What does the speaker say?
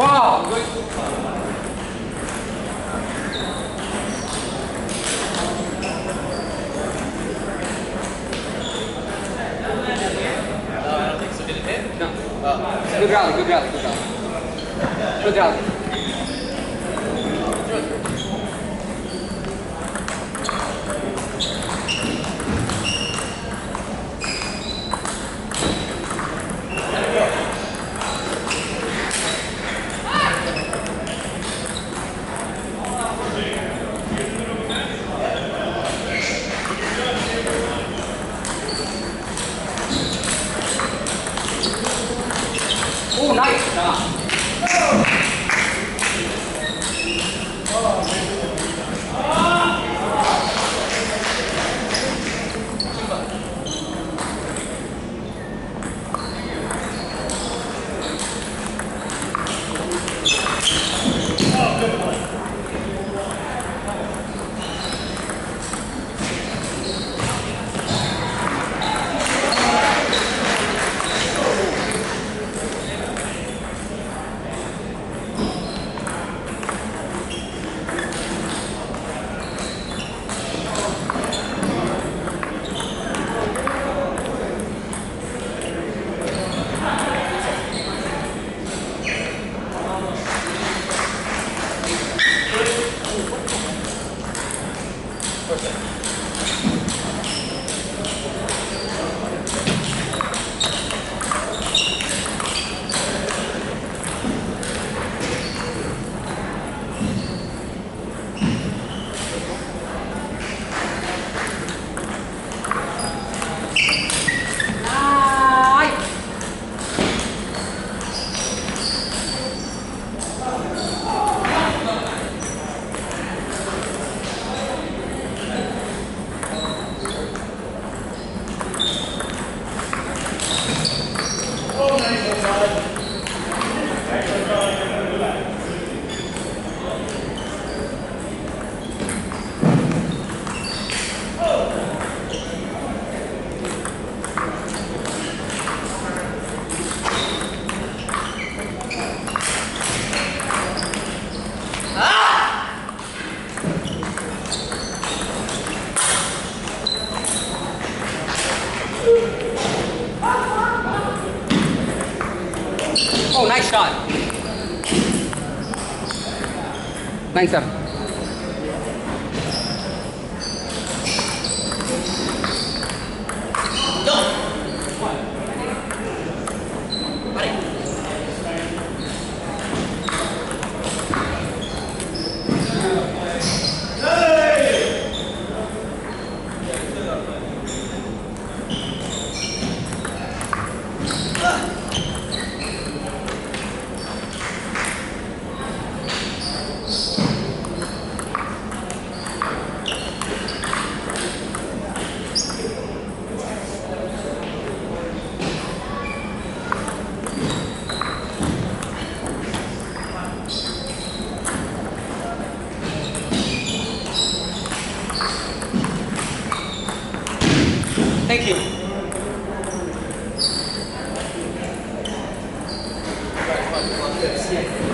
Wow! No. Uh, good rally, good rally, good rally. Good rally. Oh, nice shot. Thanks, sir. Thank you. Yeah.